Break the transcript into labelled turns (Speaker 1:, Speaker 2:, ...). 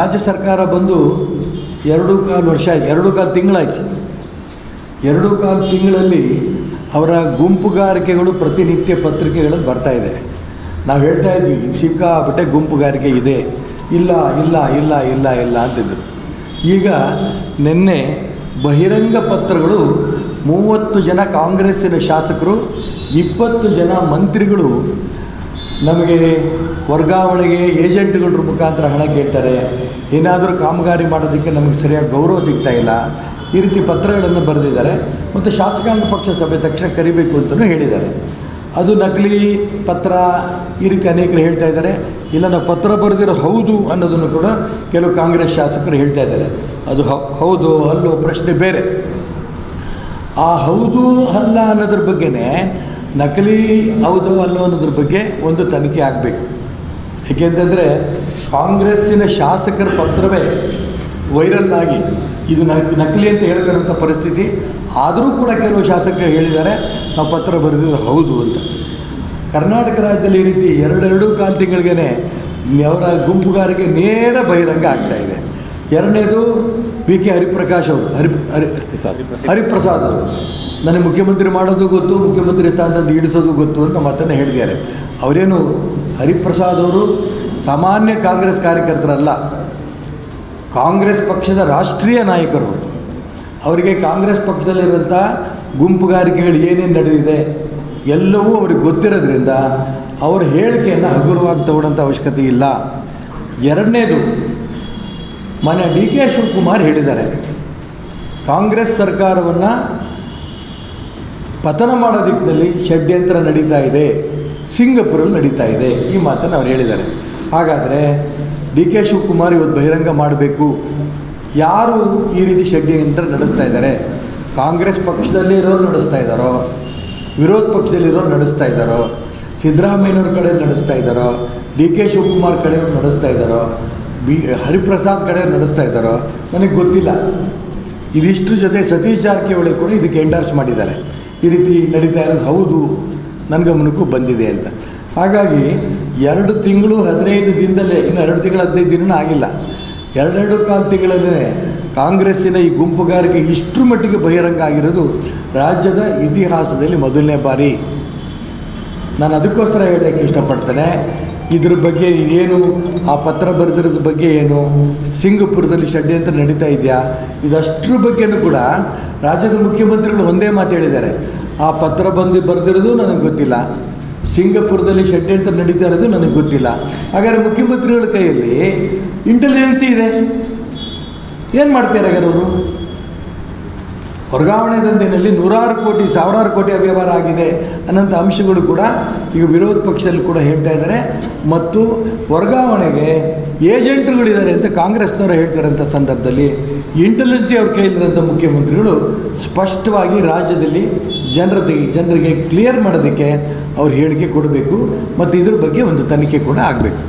Speaker 1: ರಾಜ್ಯ ಸರ್ಕಾರ ಬಂದು ಎರಡು ಕಾಲು ವರ್ಷ ಆಯ್ತು, ಎರಡು ಕಾಲು ತಿಂಗಳಾಯಿತು. ಎರಡು ಕಾಲು ತಿಂಗಳಲ್ಲಿ ಅವರ ಗುಂಪುಗಾರಿಕೆಗಳು ಪ್ರತಿನಿತ್ಯ ಪತ್ರಿಕೆಗಳಲ್ಲಿ ಬರ್ತಾ ಇದೆ. ನಾವು ಹೇಳ್ತಾ ಇದ್ವಿ ಸಿಕ್ಕಾಪಟ್ಟೆ ಗುಂಪುಗಾರಿಕೆ ಇದೆ. ಇಲ್ಲ ಇಲ್ಲ ಇಲ್ಲ ಇಲ್ಲ ಇಲ್ಲ ಅಂತಿದ್ರು. ಈಗ ನಿನ್ನೆ ಬಹಿರಂಗ ಪತ್ರಗಳು ಮೂವತ್ತು ಜನ ಕಾಂಗ್ರೆಸ್ಸಿನ ಶಾಸಕರು, ಇಪ್ಪತ್ತು ಜನ ಮಂತ್ರಿಗಳು ನಮಗೆ ವರ್ಗಾವಣೆಗೆ ಏಜೆಂಟ್ಗಳ ಮುಖಾಂತರ ಹಣ ಕೇಳ್ತಾರೆ. ಏನಾದರೂ ಕಾಮಗಾರಿ ಮಾಡೋದಕ್ಕೆ ನಮಗೆ ಸರಿಯಾಗಿ ಗೌರವ ಸಿಗ್ತಾ ಇಲ್ಲ. ಈ ರೀತಿ ಪತ್ರಗಳನ್ನು ಬರೆದಿದ್ದಾರೆ. ಮತ್ತು ಶಾಸಕಾಂಗ ಪಕ್ಷ ಸಭೆ ತಕ್ಷಣ ಕರಿಬೇಕು ಅಂತಲೂ ಹೇಳಿದ್ದಾರೆ. ಅದು ನಕಲಿ ಪತ್ರ ಈ ರೀತಿ ಅನೇಕರು ಹೇಳ್ತಾ ಇದ್ದಾರೆ. ಇಲ್ಲ, ನಾವು ಪತ್ರ ಬರೆದಿರೋ ಹೌದು ಅನ್ನೋದನ್ನು ಕೂಡ ಕೆಲವು ಕಾಂಗ್ರೆಸ್ ಶಾಸಕರು ಹೇಳ್ತಾ ಇದ್ದಾರೆ. ಅದು ಹೌದು ಅಲ್ಲೋ ಪ್ರಶ್ನೆ ಬೇರೆ. ಆ ಹೌದು ಅಲ್ಲ ಅನ್ನೋದ್ರ ಬಗ್ಗೆನೇ ನಕಲಿ ಹೌದು ಅಲ್ಲೋ ಅನ್ನೋದ್ರ ಬಗ್ಗೆ ಒಂದು ತನಿಖೆ ಆಗಬೇಕು. ಏಕೆಂತಂದರೆ ಕಾಂಗ್ರೆಸ್ಸಿನ ಶಾಸಕರ ಪತ್ರವೇ ವೈರಲ್ ಆಗಿ ಇದು ನಕಲಿ ಅಂತ ಹೇಳ್ಕೊಳ್ಳೋಂಥ ಪರಿಸ್ಥಿತಿ. ಆದರೂ ಕೂಡ ಕೆಲವು ಶಾಸಕರು ಹೇಳಿದ್ದಾರೆ ನಾವು ಪತ್ರ ಬರೆದಿದ್ದು ಹೌದು ಅಂತ. ಕರ್ನಾಟಕ ರಾಜ್ಯದಲ್ಲಿ ಈ ರೀತಿ ಎರಡೆರಡು ಕಾಲು ತಿಂಗಳಿಗೇ ಅವರ ಗುಂಪುಗಾರಿಕೆ ನೇರ ಬಹಿರಂಗ ಆಗ್ತಾ ಇದೆ. ಎರಡನೇದು ವಿ ಕೆ ಹರಿಪ್ರಕಾಶ್ ಅವರು ಹರಿ ಹರಿ ಹರಿಪ್ರಸಾದ್. ಅವರು. ನನಗೆ ಮುಖ್ಯಮಂತ್ರಿ ಮಾಡೋದು ಗೊತ್ತು ಮುಖ್ಯಮಂತ್ರಿ ಸ್ಥಾನದಿಂದ ಇಳಿಸೋದು ಗೊತ್ತು ಅಂತ ಮಾತನ್ನು ಹೇಳಿದ್ದಾರೆ. ಅವರೇನು ಹರಿಪ್ರಸಾದ್ ಅವರು ಸಾಮಾನ್ಯ ಕಾಂಗ್ರೆಸ್ ಕಾರ್ಯಕರ್ತರಲ್ಲ. ಕಾಂಗ್ರೆಸ್ ಪಕ್ಷದ ರಾಷ್ಟ್ರೀಯ ನಾಯಕರು ಅವರಿಗೆ ಕಾಂಗ್ರೆಸ್ ಪಕ್ಷದಲ್ಲಿರುವಂಥ ಗುಂಪುಗಾರಿಕೆಗಳು ಏನೇನು ನಡೆದಿದೆ ಎಲ್ಲವೂ ಅವ್ರಿಗೆ ಗೊತ್ತಿರೋದ್ರಿಂದ ಅವರ ಹೇಳಿಕೆಯನ್ನು ಹಗುರವಾಗಿ ತಗೊಳ್ಳೋಂಥ ಅವಶ್ಯಕತೆ ಇಲ್ಲ. ಎರಡನೇದು ಮನೆ ಡಿ ಕೆ ಶಿವಕುಮಾರ್ ಹೇಳಿದ್ದಾರೆ. ಕಾಂಗ್ರೆಸ್ ಸರ್ಕಾರವನ್ನು ಪತನ ಮಾಡೋ ದಿಕ್ಕಿನಲ್ಲಿ ಷಡ್ಯಂತ್ರ ನಡೀತಾ ಇದೆ. ಸಿಂಗಪುರಲ್ಲಿ ನಡೀತಾ ಇದೆ. ಈ ಮಾತನ್ನು ಅವ್ರು ಹೇಳಿದ್ದಾರೆ. ಹಾಗಾದರೆ ಡಿ ಕೆ ಶಿವಕುಮಾರ್ ಇವತ್ತು ಬಹಿರಂಗ ಮಾಡಬೇಕು. ಯಾರು ಈ ರೀತಿ ಷಡ್ಯಂತ್ರ ನಡೆಸ್ತಾ ಇದ್ದಾರೆ? ಕಾಂಗ್ರೆಸ್ ಪಕ್ಷದಲ್ಲಿ ಇರೋರು ನಡೆಸ್ತಾ ಇದ್ದಾರೋ? ವಿರೋಧ ಪಕ್ಷದಲ್ಲಿರೋರು ನಡೆಸ್ತಾ ಇದ್ದಾರೋ? ಸಿದ್ದರಾಮಯ್ಯನವ್ರ ಕಡೆ ನಡೆಸ್ತಾ ಇದ್ದಾರೋ? ಡಿ ಕೆ ಶಿವಕುಮಾರ್ ಕಡೆಯವ್ರು ನಡೆಸ್ತಾ ಇದ್ದಾರೋ? ಬಿ ಹರಿಪ್ರಸಾದ್ ಕಡೆಯವ್ರು ನಡೆಸ್ತಾ ಇದ್ದಾರೋ? ನನಗೆ ಗೊತ್ತಿಲ್ಲ. ಇದಿಷ್ಟು ಜೊತೆ ಸತೀಶ್ ಜಾರಕಿಹೊಳಿ ಕೂಡ ಇದಕ್ಕೆ ಎಂಡರ್ಸ್ ಮಾಡಿದ್ದಾರೆ. ಈ ರೀತಿ ನಡೀತಾ ಇರೋದು ಹೌದು? ನನ್ನ ಗಮನಕ್ಕೂ ಬಂದಿದೆ ಅಂತ. ಹಾಗಾಗಿ ಎರಡು ತಿಂಗಳು ಹದಿನೈದು ದಿನದಲ್ಲೇ, ಇನ್ನು ಎರಡು ತಿಂಗಳು ಹದಿನೈದು ದಿನ ಆಗಿಲ್ಲ. ಎರಡೆರಡು ಕಾಲು ತಿಂಗಳಲ್ಲೇ ಕಾಂಗ್ರೆಸ್ಸಿನ ಈ ಗುಂಪುಗಾರಿಕೆ ಇಷ್ಟರ ಮಟ್ಟಿಗೆ ಬಹಿರಂಗ ಆಗಿರೋದು ರಾಜ್ಯದ ಇತಿಹಾಸದಲ್ಲಿ ಮೊದಲನೇ ಬಾರಿ. ನಾನು ಅದಕ್ಕೋಸ್ಕರ ಹೇಳೋಕ್ಕೆ ಇಷ್ಟಪಡ್ತೇನೆ ಇದ್ರ ಬಗ್ಗೆ ಏನು, ಆ ಪತ್ರ ಬರೆದಿರೋದ್ರ ಬಗ್ಗೆ ಏನು, ಸಿಂಗಪುರದಲ್ಲಿ ಷಡ್ಯಂತ್ರ ನಡೀತಾ ಇದೆಯಾ? ಇದಷ್ಟರ ಬಗ್ಗೆನೂ ಕೂಡ ರಾಜ್ಯದ ಮುಖ್ಯಮಂತ್ರಿಗಳು ಒಂದೇ ಮಾತು ಹೇಳಿದ್ದಾರೆ. ಆ ಪತ್ರ ಬಂದು ಬರೆದಿರೋದು ನನಗೆ ಗೊತ್ತಿಲ್ಲ. ಸಿಂಗಪುರದಲ್ಲಿ ಷಡ್ಯಂತ್ರ ನಡೀತಾ ಇರೋದು ನನಗೆ ಗೊತ್ತಿಲ್ಲ. ಹಾಗಾದರೆ ಮುಖ್ಯಮಂತ್ರಿಗಳ ಕೈಯಲ್ಲಿ ಇಂಟೆಲಿಜೆನ್ಸಿ ಇದೆ. ಏನು ಮಾಡ್ತಾರೆ ಹಾಗಾದ್ರೆ ಅವರು? ವರ್ಗಾವಣೆ ದಂಧೆಯಲ್ಲಿ ನೂರಾರು ಕೋಟಿ, ಸಾವಿರಾರು ಕೋಟಿ ಅವ್ಯವಹಾರ ಆಗಿದೆ ಅನ್ನೋಂಥ ಅಂಶಗಳು ಕೂಡ ಈಗ ವಿರೋಧ ಪಕ್ಷದಲ್ಲಿ ಕೂಡ ಹೇಳ್ತಾ ಇದ್ದಾರೆ. ಮತ್ತು ವರ್ಗಾವಣೆಗೆ ಏಜೆಂಟ್ರುಗಳಿದ್ದಾರೆ ಅಂತ ಕಾಂಗ್ರೆಸ್ನವರು ಹೇಳ್ತಾರಂಥ ಸಂದರ್ಭದಲ್ಲಿ ಇಂಟೆಲಿಜೆನ್ಸಿ ಅವ್ರ ಕೈಲಿರೋಂಥ ಮುಖ್ಯಮಂತ್ರಿಗಳು ಸ್ಪಷ್ಟವಾಗಿ ರಾಜ್ಯದಲ್ಲಿ ಜನರದಿಗೆ ಜನರಿಗೆ ಕ್ಲಿಯರ್ ಮಾಡೋದಕ್ಕೆ ಅವ್ರು ಹೇಳಿಕೆ ಕೊಡಬೇಕು. ಮತ್ತು ಇದ್ರ ಬಗ್ಗೆ ಒಂದು ತನಿಖೆ ಕೂಡ ಆಗಬೇಕು.